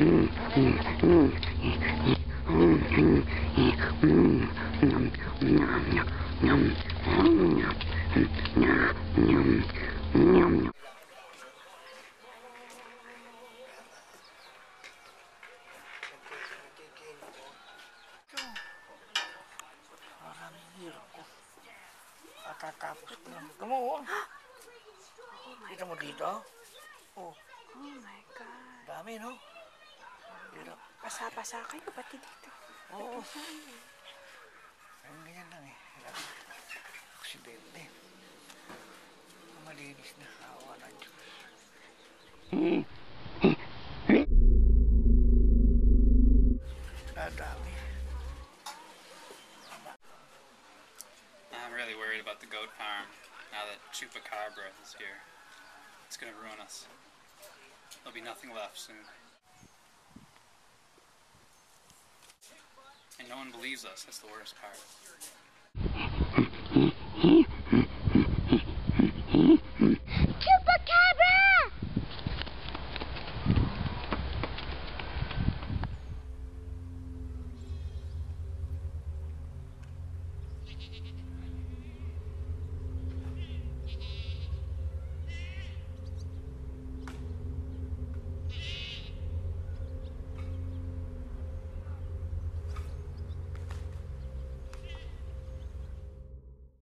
Mm-hmm. kakapos na. Tumuo. Kita mo dito? Oh. Oh my God. Dami, no? Hirap. Pasa-pasa kayo, pati dito. Oo. Ayun, ganyan lang eh. Hirap. Aksidente. Malinis na. Awa ng Diyos. Nadami. I'm really worried about the goat farm now that Chupacabra is here. It's gonna ruin us. There'll be nothing left soon. And no one believes us, that's the worst part.